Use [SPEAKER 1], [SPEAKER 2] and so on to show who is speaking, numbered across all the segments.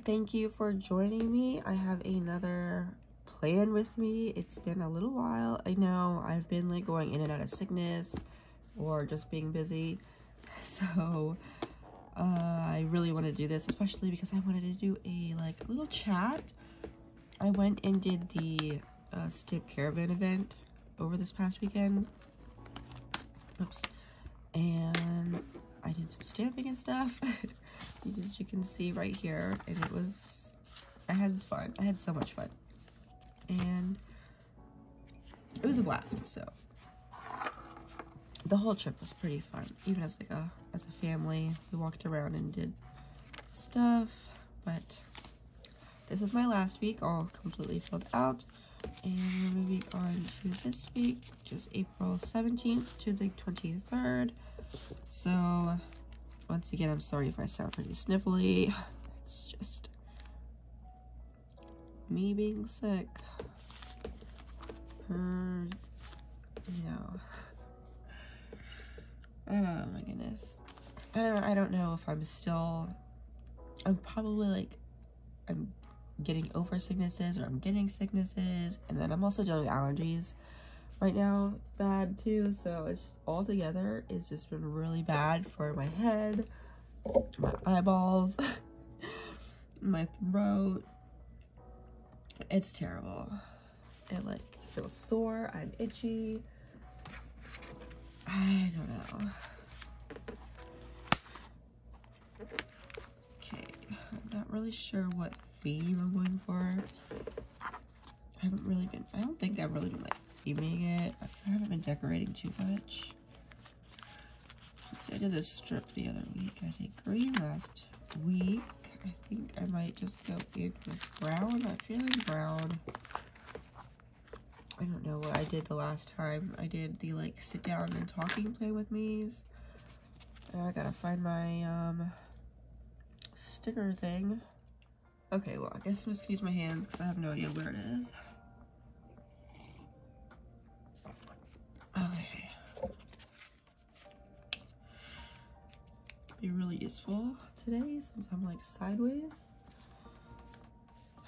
[SPEAKER 1] thank you for joining me. I have another plan with me. It's been a little while. I know I've been like going in and out of sickness or just being busy. So uh, I really want to do this, especially because I wanted to do a like little chat. I went and did the uh, Stamp Caravan event over this past weekend. Oops. And I did some stamping and stuff, as you can see right here. And it was, I had fun. I had so much fun. And it was a blast, so. The whole trip was pretty fun, even as like a, as a family. We walked around and did stuff, but this is my last week, all completely filled out. And we're moving on to this week, is April 17th to the 23rd. So, once again, I'm sorry if I sound pretty sniffly. It's just me being sick. Her, you know. Oh my goodness. I don't, I don't know if I'm still, I'm probably like, I'm getting over sicknesses or I'm getting sicknesses. And then I'm also dealing with allergies right now bad too. So it's just all together. It's just been really bad for my head, my eyeballs, my throat. It's terrible. It like feels sore. I'm itchy. I don't know. Okay, I'm not really sure what theme I'm going for. I haven't really been, I don't think I've really been like theming it. I haven't been decorating too much. I did this strip the other week. I did green last week. I think I might just go in with brown. I'm feeling brown. I don't know what I did the last time. I did the like sit down and talking play with me's. I gotta find my um sticker thing. Okay, well, I guess I'm just gonna use my hands because I have no idea where it is. Useful today since I'm like sideways.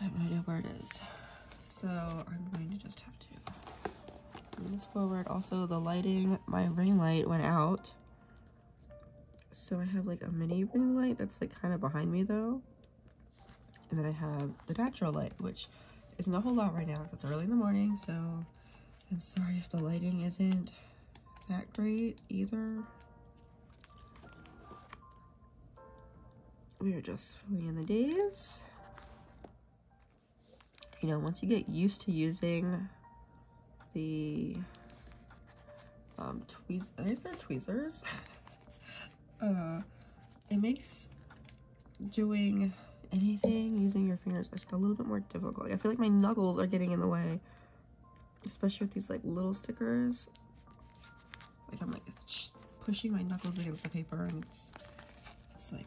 [SPEAKER 1] I have no idea where it is. So I'm going to just have to move this forward. Also, the lighting, my ring light went out. So I have like a mini ring light that's like kind of behind me though. And then I have the natural light, which isn't a whole lot right now because it's early in the morning. So I'm sorry if the lighting isn't that great either. We are just filling in the days. You know, once you get used to using the um, tweez, is there tweezers? uh, it makes doing anything using your fingers just a little bit more difficult. I feel like my knuckles are getting in the way, especially with these like little stickers. Like I'm like pushing my knuckles against the paper and it's, it's like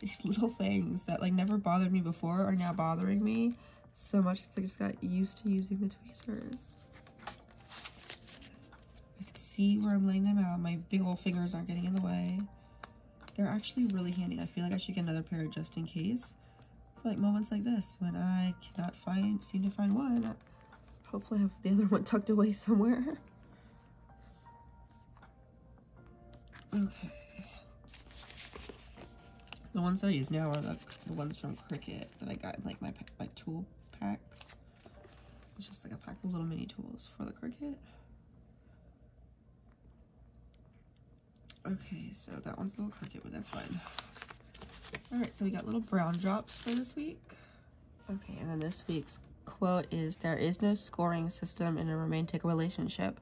[SPEAKER 1] these little things that like never bothered me before are now bothering me so much because I just got used to using the tweezers. I can see where I'm laying them out. My big old fingers aren't getting in the way. They're actually really handy. I feel like I should get another pair just in case. For like moments like this when I cannot find, seem to find one. Hopefully I have the other one tucked away somewhere. Okay. The ones that I use now are the, the ones from Cricut that I got in like my, my tool pack. It's just like a pack of little mini tools for the Cricut. Okay, so that one's a little Cricut, but that's fine. Alright, so we got little brown drops for this week. Okay, and then this week's quote is, There is no scoring system in a romantic relationship.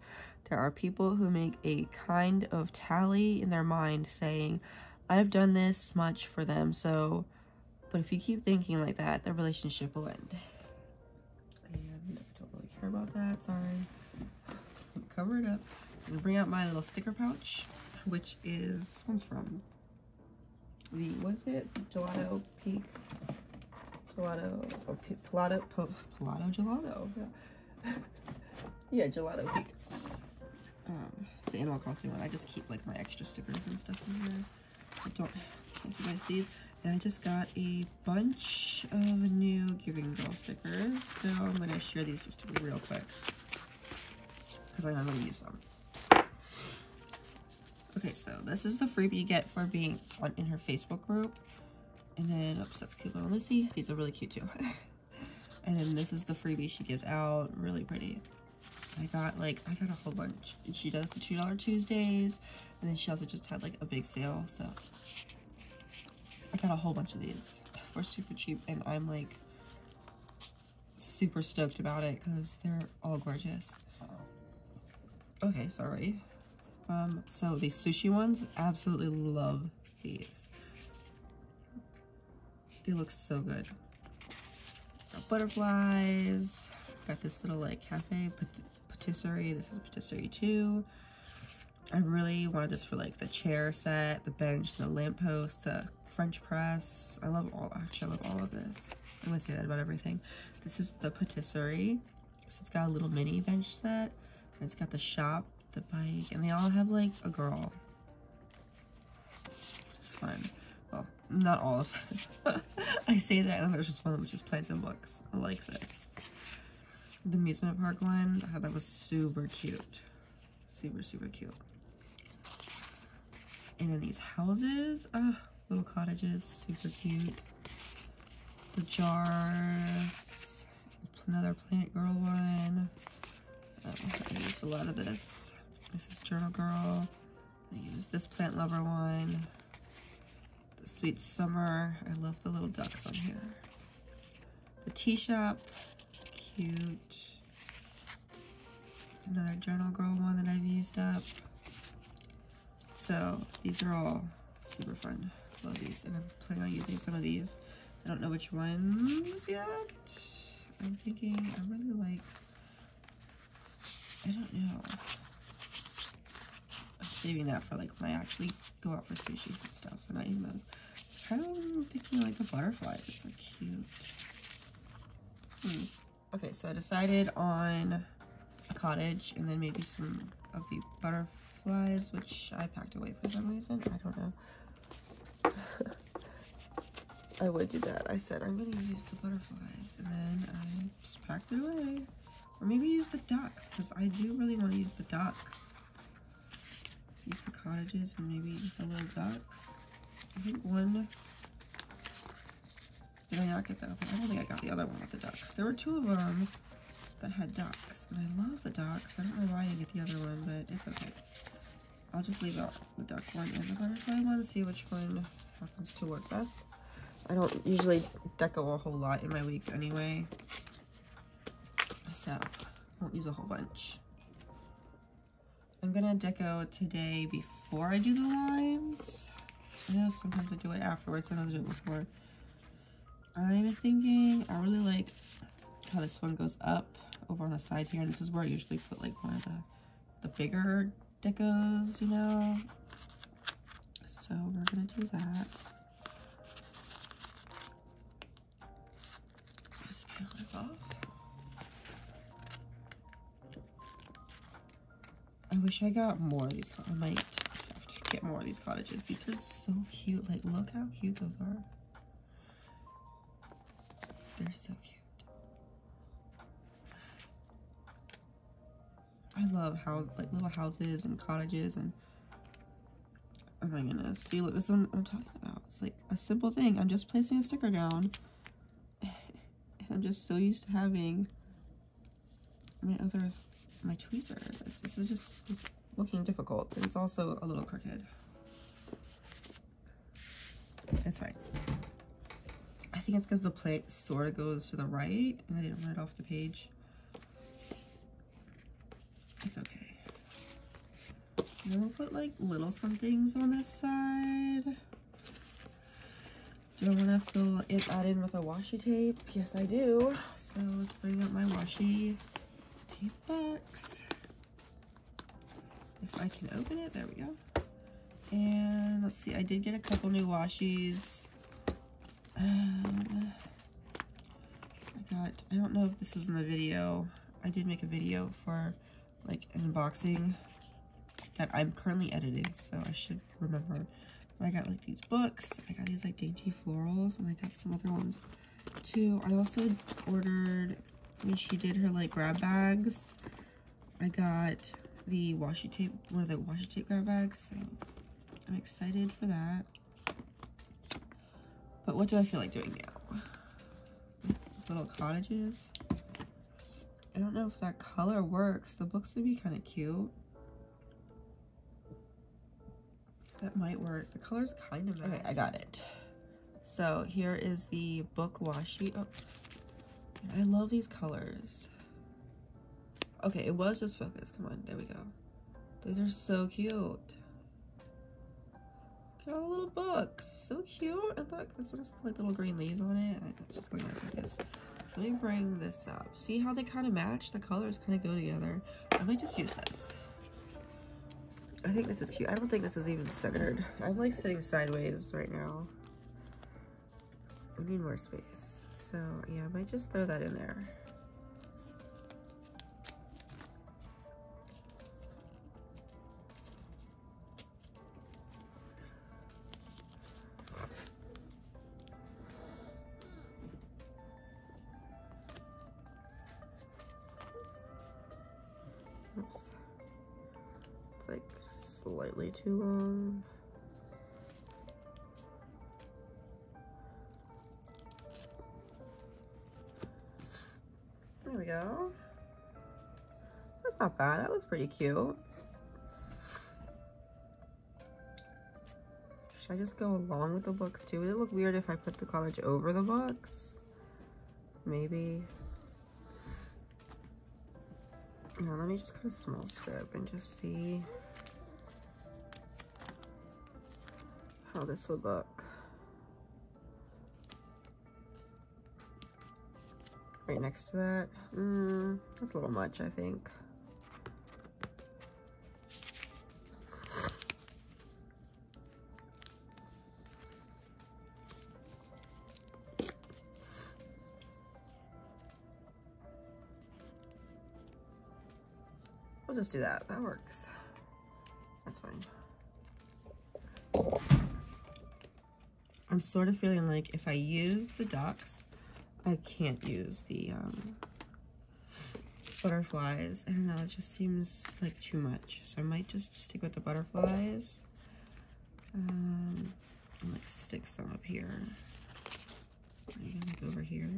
[SPEAKER 1] There are people who make a kind of tally in their mind saying, I've done this much for them, so, but if you keep thinking like that, the relationship will end. And I don't really care about that, sorry. Cover it up. I'm bring out my little sticker pouch, which is, this one's from the, what's it? Gelato Pique. Gelato, or P Pilato, Pilato Gelato. Yeah. yeah, Gelato Pique. Um, the Animal Crossing one. I just keep like my extra stickers and stuff in here. I don't, if you guys these. And I just got a bunch of new Giving Girl stickers, so I'm going to share these just real quick because I'm going to use them. Okay, so this is the freebie you get for being on in her Facebook group. And then, oops, that's cute little Missy. These are really cute too. and then this is the freebie she gives out. Really pretty. I got like, I got a whole bunch. She does the $2 Tuesdays. And then she also just had like a big sale. So I got a whole bunch of these for super cheap. And I'm like super stoked about it because they're all gorgeous. Okay, sorry. Um, so these sushi ones, absolutely love these. They look so good. Got butterflies. Got this little like cafe patisserie. This is patisserie too. I really wanted this for like the chair set, the bench, the lamppost, the French press. I love all, actually I love all of this. I'm gonna say that about everything. This is the patisserie. So it's got a little mini bench set. And it's got the shop the bike, and they all have like a girl. Just fun. Well, not all of them. I say that, and there's just one which is plants and books. I like this. The amusement park one, that was super cute. Super, super cute. And then these houses, ah, little cottages, super cute. The jars, another plant girl one. Um, I used a lot of this. This is Journal Girl. I use this Plant Lover one. The Sweet Summer. I love the little ducks on here. The Tea Shop. Cute. Another Journal Girl one that I've used up. So these are all super fun. Love these. And I'm planning on using some of these. I don't know which ones yet. I'm thinking I really like, I don't know I'm saving that for like when I actually go out for sushis and stuff. So I'm not even those. Of thinking like the butterflies. It's so cute. Hmm. Okay, so I decided on a cottage and then maybe some of the butterflies, which I packed away for some reason. I don't know. I would do that. I said I'm going to use the butterflies and then I just packed it away. Or maybe use the ducks because I do really want to use the ducks use the cottages and maybe the little ducks. I think one. Did I not get that? I don't think I got the other one with the ducks. There were two of them that had ducks, and I love the ducks. I don't know why I didn't get the other one, but it's okay. I'll just leave out the duck one and the butterfly one, see which one happens to work best. I don't usually deco a whole lot in my weeks anyway, so I won't use a whole bunch. I'm gonna deco today before I do the lines. I know sometimes I do it afterwards, sometimes I do it before. I'm thinking, I really like how this one goes up over on the side here. And this is where I usually put like one of the, the bigger decos, you know. So we're gonna do that. Just peel this off. I wish I got more of these. I might get more of these cottages. These are so cute. Like, look how cute those are. They're so cute. I love how, like, little houses and cottages and oh my goodness. See, look, this is what I'm talking about. It's like a simple thing. I'm just placing a sticker down. And I'm just so used to having my other my tweezers. This, this is just it's looking difficult. And it's also a little crooked. It's fine. I think it's because the plate sort of goes to the right and I didn't run it off the page. It's okay. I'm gonna put like little somethings on this side. Do I want to fill it add in with a washi tape? Yes, I do. So let's bring up my washi tape box. If I can open it, there we go. And let's see, I did get a couple new washies. Um, I got, I don't know if this was in the video. I did make a video for like an unboxing that I'm currently editing, so I should remember. But I got like these books. I got these like dainty florals, and I got some other ones too. I also ordered when she did her like grab bags. I got the washi tape, one of the washi tape grab bags. So I'm excited for that. But what do I feel like doing now? Little cottages. I don't know if that color works. The books would be kind of cute. That might work. The color's kind of Okay, I got it. So here is the book washi. Oh, I love these colors. Okay, it was just focused. Come on, there we go. These are so cute. The little books. So cute. And look, this one has like little green leaves on it. I'm just going to this. So let me bring this up. See how they kind of match? The colors kind of go together. I might just use this. I think this is cute. I don't think this is even centered. I'm like sitting sideways right now. I need more space. So yeah, I might just throw that in there. Too long. There we go. That's not bad. That looks pretty cute. Should I just go along with the books too? Would it look weird if I put the cottage over the books? Maybe. Now let me just cut a small strip and just see. How this would look. Right next to that. Mm, that's a little much, I think. We'll just do that. That works. I'm sort of feeling like if I use the ducks, I can't use the um, butterflies. I don't know, it just seems like too much. So I might just stick with the butterflies. Um, and like stick some up here. Like over here.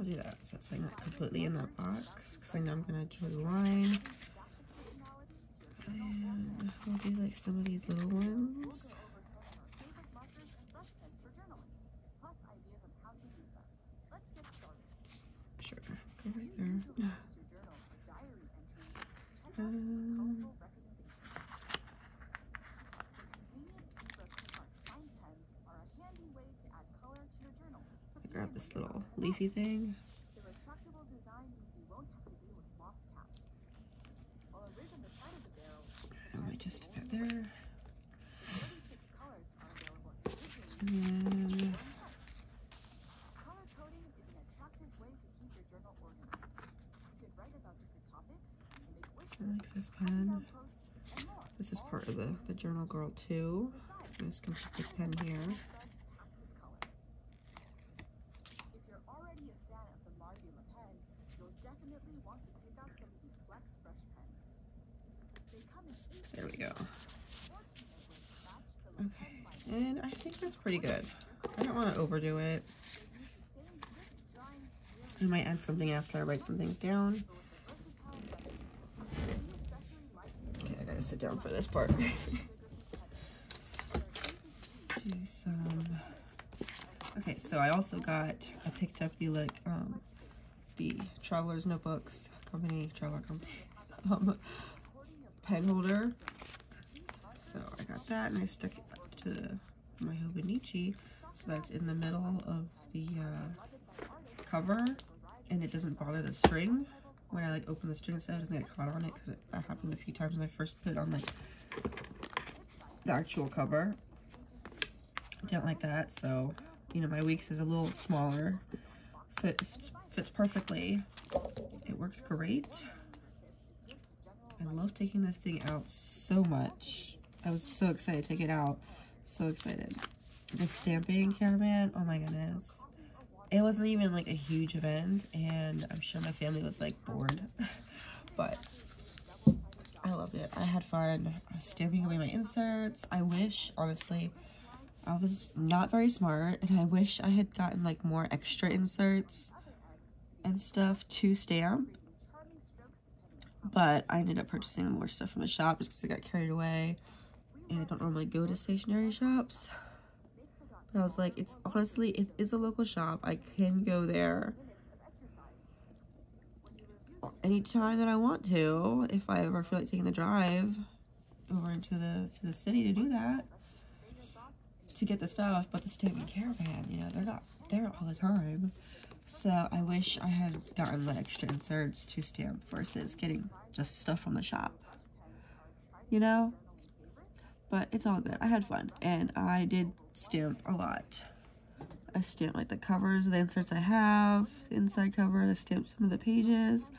[SPEAKER 1] I'll do that. So it's like not completely in that box because I know I'm going to draw the line. And I'll do like some of these little ones. Sure, go right there. Um, grab this little leafy thing. I might just that there. And I like this pen. This is part of the, the Journal Girl too. I'm just gonna put this pen here. There we go. Okay, and I think that's pretty good. I don't want to overdo it. I might add something after I write some things down. Okay, I gotta sit down for this part. Do some. Okay, so I also got, I picked up the like, um, the Traveler's Notebooks Company, Traveler Company, um, pen holder. So I got that and I stuck it to my Hobonichi so that's in the middle of the uh, cover and it doesn't bother the string when I like open the string so it doesn't get caught on it because that happened a few times when I first put it on like the actual cover. I don't like that so you know my weeks is a little smaller So it fits perfectly. It works great. I love taking this thing out so much. I was so excited to take it out. So excited. The stamping caravan, oh my goodness. It wasn't even like a huge event and I'm sure my family was like bored. but I loved it. I had fun stamping away my inserts. I wish, honestly, I was not very smart and I wish I had gotten like more extra inserts and stuff to stamp. But I ended up purchasing more stuff from the shop just because I got carried away. And I don't normally go to stationery shops. But I was like, it's honestly, it is a local shop. I can go there anytime that I want to, if I ever feel like taking the drive over into the to the city to do that to get the stuff. But the statement caravan, you know, they're not there all the time. So I wish I had gotten the extra inserts to stamp versus getting just stuff from the shop. You know? But it's all good. I had fun. And I did stamp a lot. I stamped like the covers the inserts I have, the inside cover, I stamped some of the pages.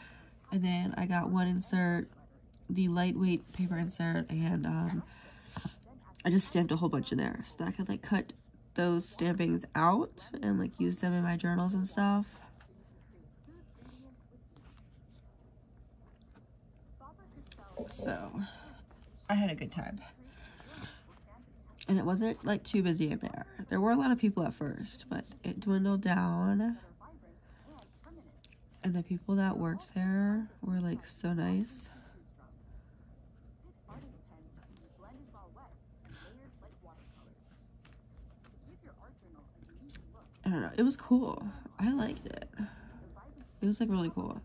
[SPEAKER 1] And then I got one insert, the lightweight paper insert, and um, I just stamped a whole bunch in there so that I could like cut those stampings out and like use them in my journals and stuff. So I had a good time. And it wasn't like too busy in there. There were a lot of people at first, but it dwindled down. And the people that worked there were like so nice. I don't know. It was cool. I liked it. It was like really cool.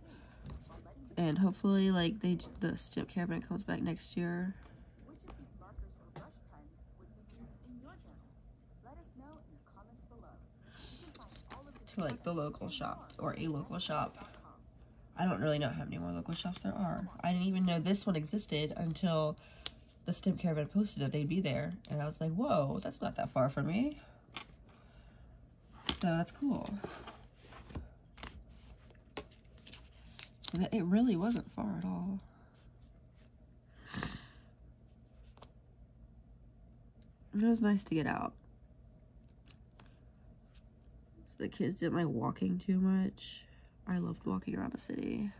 [SPEAKER 1] And hopefully, like they the stamp caravan comes back next year. To like the local shop or a local shop. I don't really know how many more local shops there are. I didn't even know this one existed until the stamp caravan posted that they'd be there. And I was like, whoa, that's not that far from me. So that's cool. It really wasn't far at all. It was nice to get out. The kids didn't like walking too much. I loved walking around the city.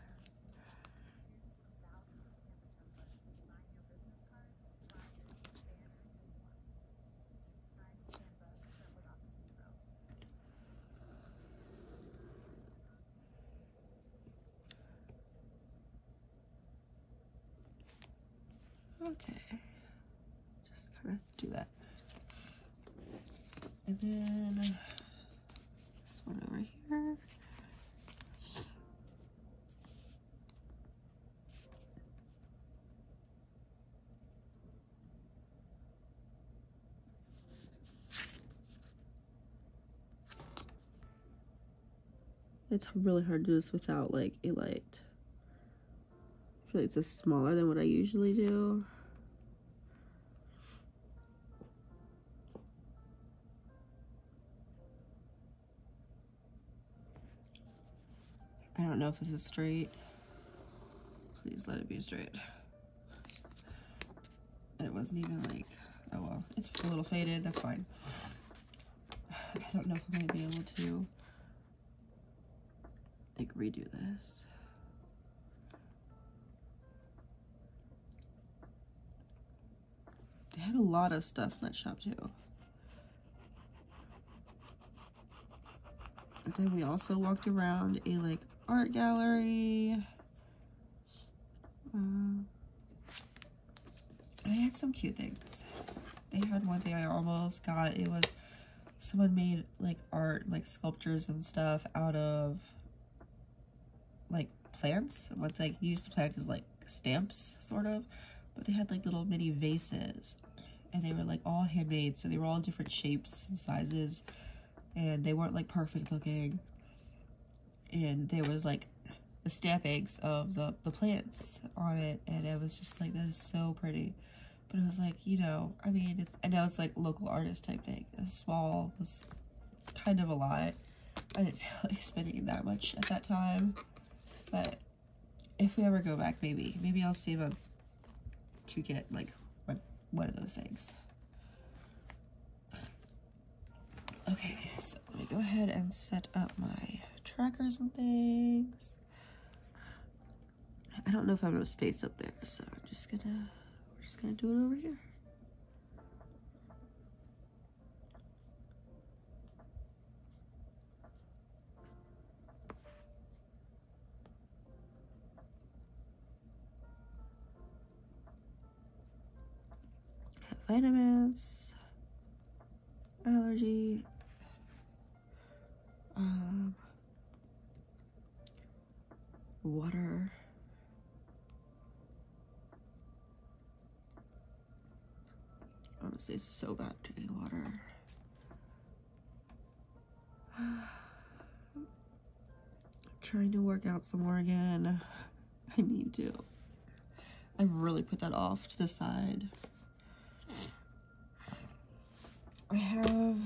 [SPEAKER 1] Okay. Just kind of do that. And then this one over here. It's really hard to do this without like a light. I feel like it's just smaller than what I usually do. I don't know if this is straight. Please let it be straight. It wasn't even like, oh well, it's a little faded, that's fine. I don't know if I'm gonna be able to like redo this. They had a lot of stuff in that shop too. And then we also walked around a like art gallery. Um, I had some cute things. They had one thing I almost got. It was someone made like art, like sculptures and stuff out of like plants. What they used the plants as like stamps, sort of. But they had like little mini vases. And they were like all handmade. So they were all different shapes and sizes. And they weren't like perfect looking. And there was like the stampings of the, the plants on it. And it was just like, that is so pretty. But it was like, you know, I mean, I know it's like local artist type thing. A small was kind of a lot. I didn't feel like spending that much at that time. But if we ever go back, maybe. Maybe I'll save up to get like one, one of those things. Okay, so let me go ahead and set up my trackers and things. I don't know if I have enough space up there, so I'm just gonna, we're just gonna do it over here. Vitamins, allergy, um, water. Honestly, it's so bad drinking water. trying to work out some more again. I need to. I've really put that off to the side. I have.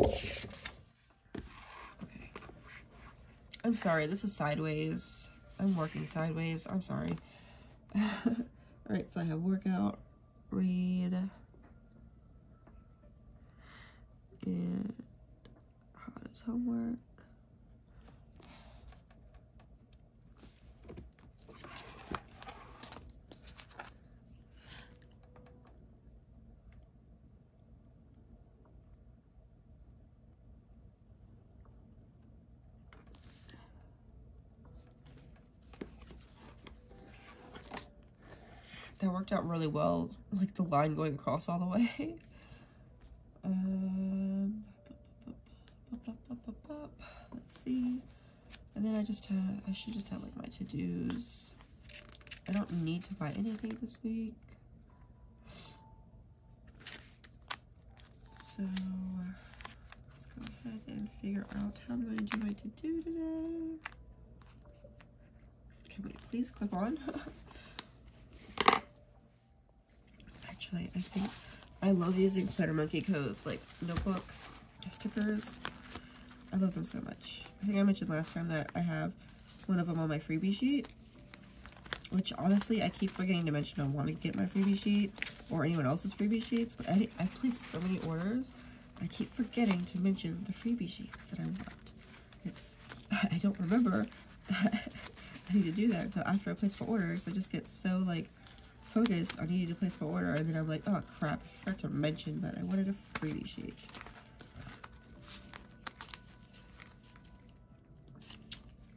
[SPEAKER 1] Okay. I'm sorry, this is sideways. I'm working sideways. I'm sorry. Alright, so I have workout, read, and how does homework. That worked out really well, like the line going across all the way. um, let's see. And then I just have, I should just have like my to-dos. I don't need to buy anything this week. So let's go ahead and figure out how I'm going to do my to-do today. Can we please click on? actually. I think I love using Planner Monkey Co's like notebooks, stickers. I love them so much. I think I mentioned last time that I have one of them on my freebie sheet, which honestly I keep forgetting to mention I want to get my freebie sheet or anyone else's freebie sheets, but I, I've placed so many orders, I keep forgetting to mention the freebie sheets that I want. It's, I don't remember that I need to do that until after I place my orders. I just get so like focused on needing to place my order, and then I'm like, oh crap, I forgot to mention that I wanted a freebie sheet.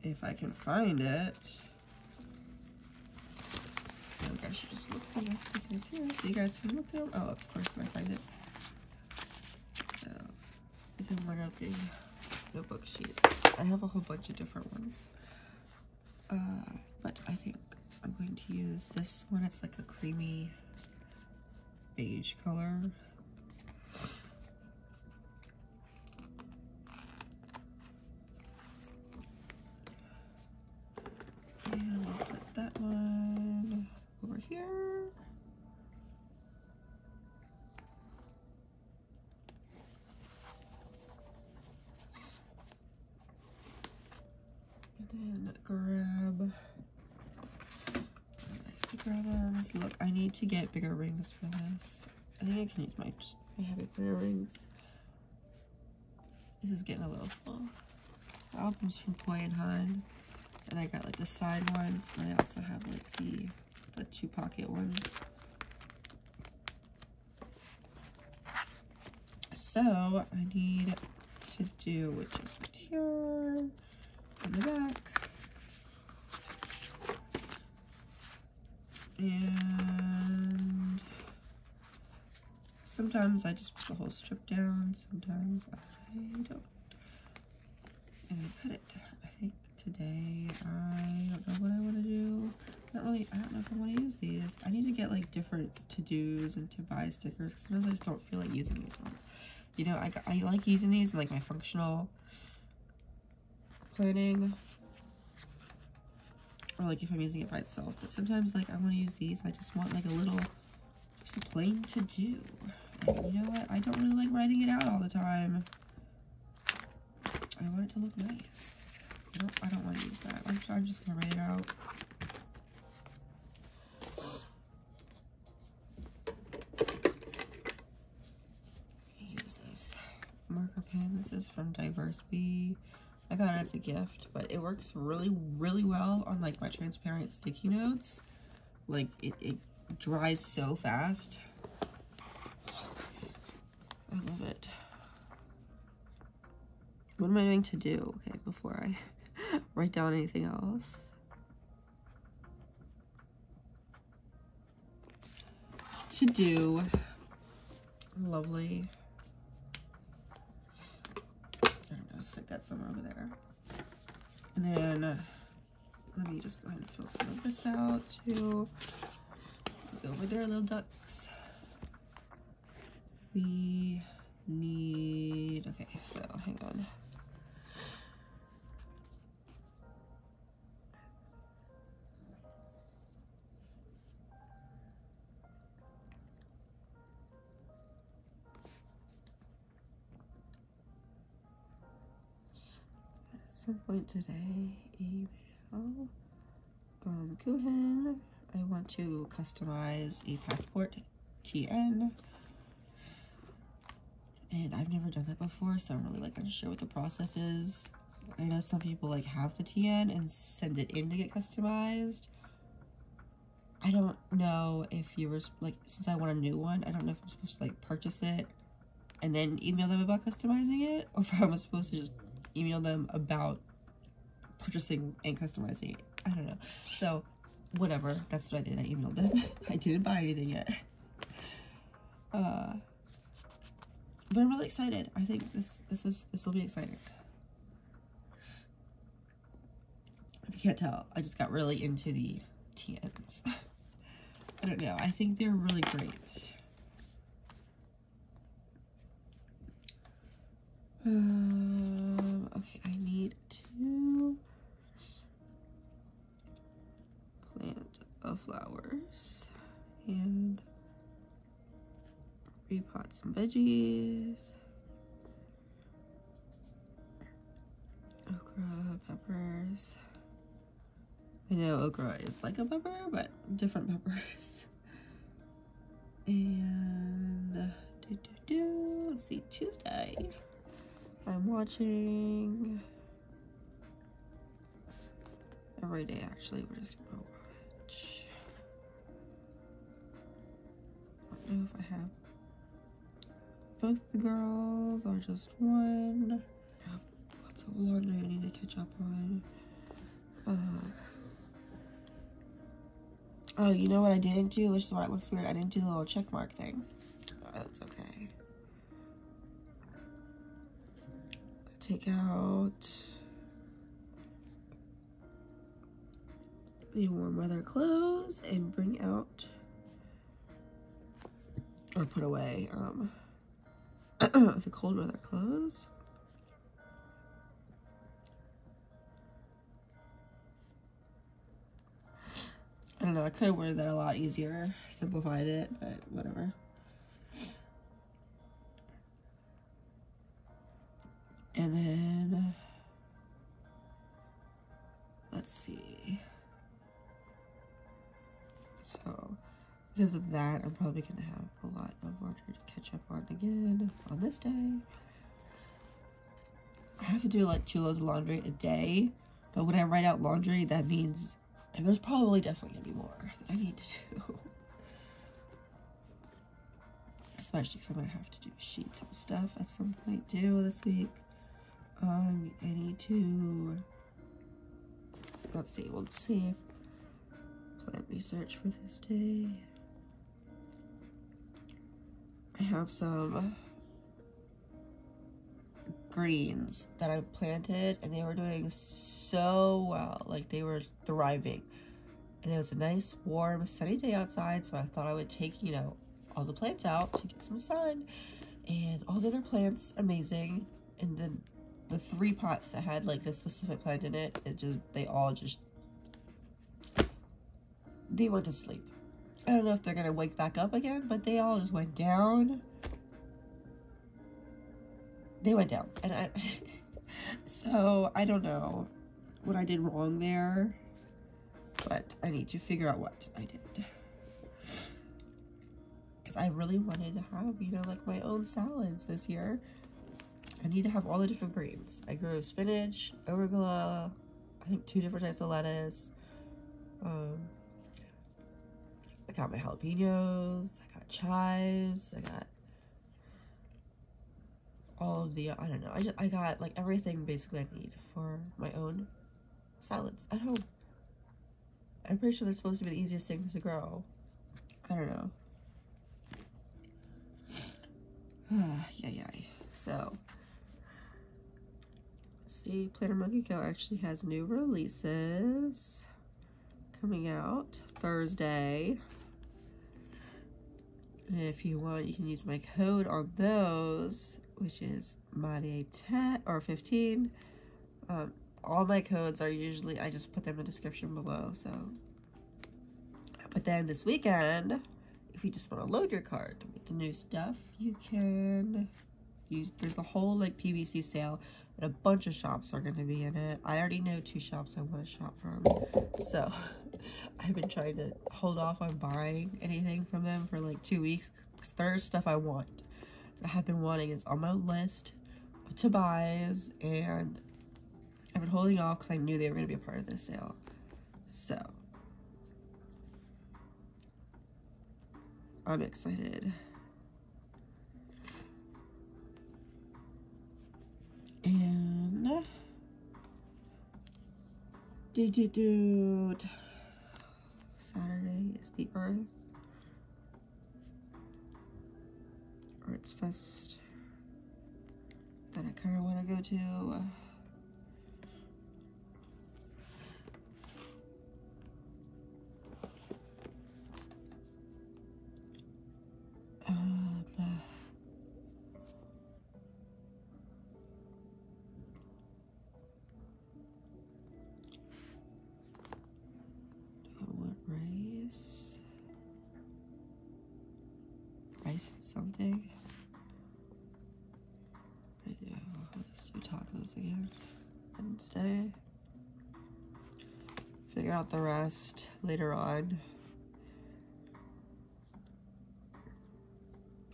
[SPEAKER 1] If I can find it. I think I should just look through the stickers here so you guys can look through them. Oh, of course, I find it. So, one of the notebook sheets. I have a whole bunch of different ones. Uh, but I think I'm going to use this one. It's like a creamy beige color. Get bigger rings for this. I think I can use my just my heavy clear rings. This is getting a little full. The album's from Toy and Hine. And I got like the side ones. And I also have like the the two pocket ones. So I need to do which is here in the back. Sometimes I just put the whole strip down, sometimes I don't. And I cut it. I think today I don't know what I want to do. Not really, I don't know if I want to use these. I need to get like different to-dos and to buy stickers because sometimes I just don't feel like using these ones. You know, I, I like using these in like my functional planning or like if I'm using it by itself. But sometimes like I want to use these I just want like a little, just a plain to do. And you know what? I don't really like writing it out all the time. I want it to look nice. I don't, I don't want to use that. I'm, I'm just gonna write it out. Use this marker pen. This is from Diverse Bee. I got it as a gift, but it works really, really well on like my transparent sticky notes. Like it, it dries so fast. I love it. What am I going to do? Okay, before I write down anything else. To do lovely. I don't know, stick that somewhere over there. And then uh, let me just go ahead and fill some of this out too. Go over there, little ducks. We need, okay, so hang on. Some point today, email from Kuhan. I want to customize a passport TN. And I've never done that before, so I'm really like unsure what the process is. I know some people like have the TN and send it in to get customized. I don't know if you were like since I want a new one, I don't know if I'm supposed to like purchase it and then email them about customizing it, or if I was supposed to just email them about purchasing and customizing. I don't know. So whatever, that's what I did. I emailed them. I didn't buy anything yet. Uh, but I'm really excited. I think this this is this will be exciting. If you can't tell, I just got really into the TNs. I don't know. I think they're really great. Um, okay, I need to plant a flowers and repot some veggies. Okra, peppers. I know okra is like a pepper, but different peppers. And do, do, do, let's see, Tuesday. I'm watching every day actually. We're just gonna watch. I don't know if I have both the girls or just one. Lots of laundry I need to catch up on. Uh, oh, you know what I didn't do, which is why it looks weird. I didn't do the little check mark thing. Oh, that's okay. Take out the warm weather clothes and bring out or put away um, the cold weather clothes. I don't know, I could have worded that a lot easier, simplified it, but whatever. And then, uh, let's see. So, because of that, I'm probably going to have a lot of laundry to catch up on again on this day. I have to do like two loads of laundry a day, but when I write out laundry, that means there's probably definitely going to be more that I need to do. Especially because I'm going to have to do sheets and stuff at some point too this week. Um, I need to, let's see, we'll see. Plant research for this day. I have some greens that I planted and they were doing so well. Like they were thriving. And it was a nice, warm, sunny day outside. So I thought I would take, you know, all the plants out to get some sun. And all the other plants, amazing. And then the three pots that had like this specific plant in it, it just, they all just, they went to sleep. I don't know if they're going to wake back up again, but they all just went down they went down and I So I don't know what I did wrong there, but I need to figure out what I did. Because I really wanted to have, you know, like my own salads this year. I need to have all the different greens. I grew spinach, arugula, I think two different types of lettuce. Um, I got my jalapenos, I got chives, I got all of the, I don't know, I, just, I got like everything basically I need for my own salads at home. I'm pretty sure they're supposed to be the easiest things to grow. I don't know. yeah, yeah. So, see, Planner Monkey Co. actually has new releases coming out Thursday. And if you want, you can use my code on those which is Marie 10 or 15. Um, all my codes are usually, I just put them in the description below. So, but then this weekend, if you just want to load your cart with the new stuff, you can use, there's a whole like PBC sale and a bunch of shops are going to be in it. I already know two shops I want to shop from. So I've been trying to hold off on buying anything from them for like two weeks because there's stuff I want. That I have been wanting. It's on my list to buys, and I've been holding off because I knew they were going to be a part of this sale. So, I'm excited. And do do do Saturday is the Earth Arts Fest that I kind of want to go to. Rice do tacos again. Wednesday. Figure out the rest later on.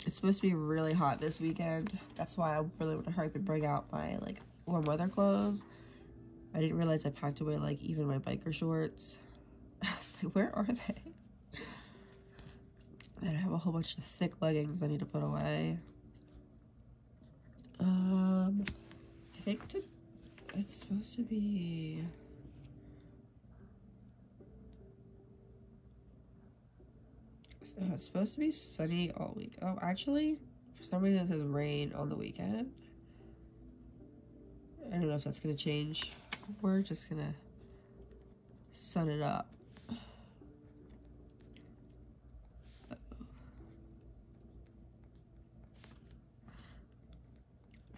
[SPEAKER 1] It's supposed to be really hot this weekend. That's why I really want to hurry up and bring out my like warm weather clothes. I didn't realize I packed away like even my biker shorts. I was like, where are they? A whole bunch of thick leggings I need to put away. Um, I think to, it's supposed to be uh, it's supposed to be sunny all week. Oh, actually, for some reason it says rain on the weekend. I don't know if that's gonna change. We're just gonna sun it up.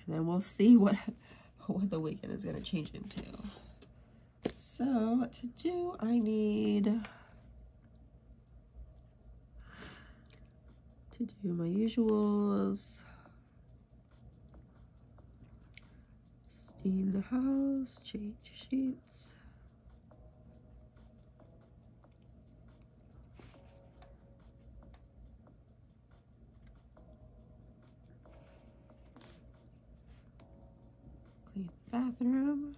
[SPEAKER 1] And then we'll see what what the weekend is going to change into. So to do, I need to do my usuals. Steam the house, change sheets. Bathroom.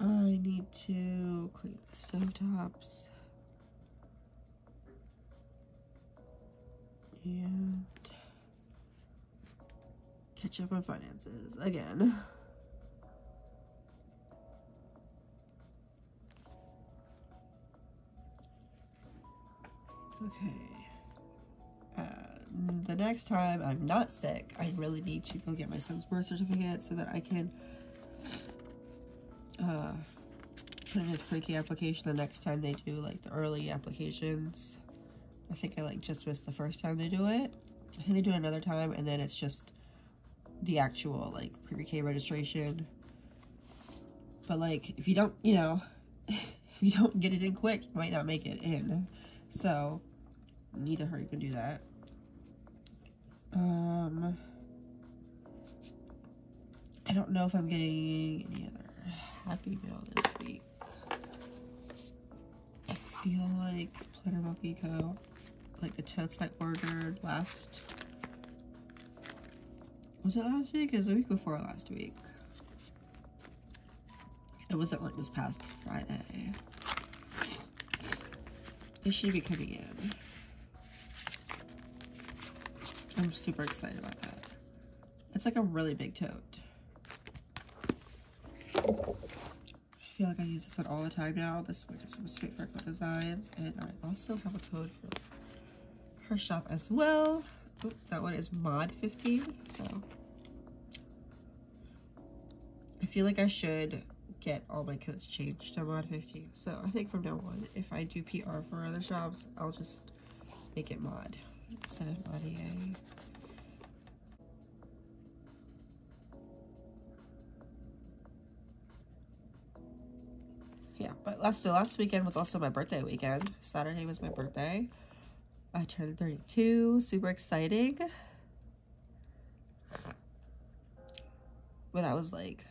[SPEAKER 1] I need to clean the stove tops. And catch up on finances again. Okay. Uh, the next time I'm not sick, I really need to go get my son's birth certificate so that I can uh, put in his pre-K application the next time they do like the early applications. I think I like just missed the first time they do it. I think they do it another time and then it's just the actual like pre-K registration. But like if you don't, you know, if you don't get it in quick, you might not make it in. So need to hurry and do that. Um, I don't know if I'm getting any other Happy Meal this week. I feel like Planner Eco, like the totes I ordered last. Was it last week? It was the week before last week. It wasn't like this past Friday. It should be coming in. I'm super excited about that. It's like a really big tote. I feel like I use this one all the time now. This one is from Sweet Freckled Designs. And I also have a code for her shop as well. Oop, that one is maud15. So I feel like I should get all my codes changed to maud 15. So I think from now on, if I do PR for other shops, I'll just make it mod instead of. Yeah, but last last weekend was also my birthday weekend. Saturday was my birthday. I turned 32, super exciting. But that was like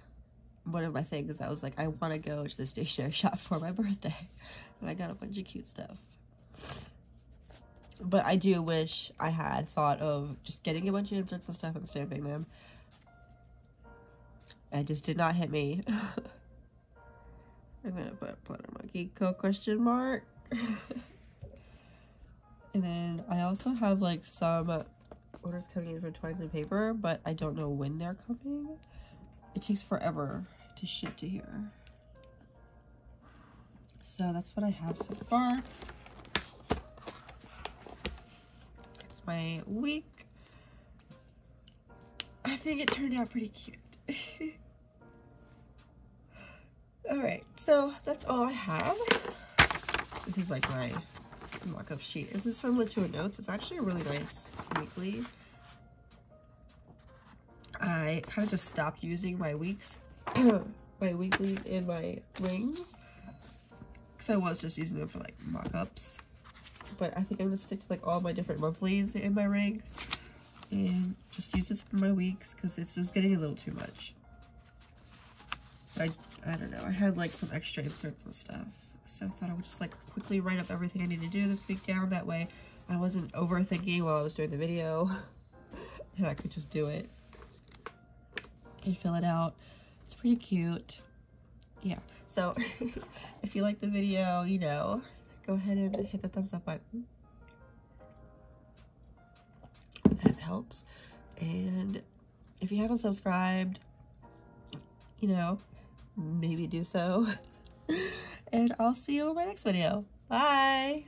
[SPEAKER 1] one of my things. I was like, I want to go to the stationery shop for my birthday. And I got a bunch of cute stuff. But I do wish I had thought of just getting a bunch of inserts and stuff and stamping them. It just did not hit me. I'm gonna put Planner Monkey Co question mark. and then I also have like some orders coming in from Twines and Paper, but I don't know when they're coming. It takes forever to ship to here. So that's what I have so far. My week. I think it turned out pretty cute. Alright, so that's all I have. This is like my mock-up sheet. This is from Latour Notes. It's actually a really nice weekly. I kind of just stopped using my weeks, my weeklies and my rings. Because I was just using them for like mock-ups. But I think I'm to stick to like all my different monthlies in my rings. And just use this for my weeks because it's just getting a little too much. I, I don't know. I had like some extra inserts and stuff. So I thought I would just like quickly write up everything I need to do this week down. That way I wasn't overthinking while I was doing the video. and I could just do it and fill it out. It's pretty cute. Yeah, so if you like the video, you know, go ahead and hit the thumbs up button. That helps. And if you haven't subscribed, you know, maybe do so. and I'll see you in my next video. Bye!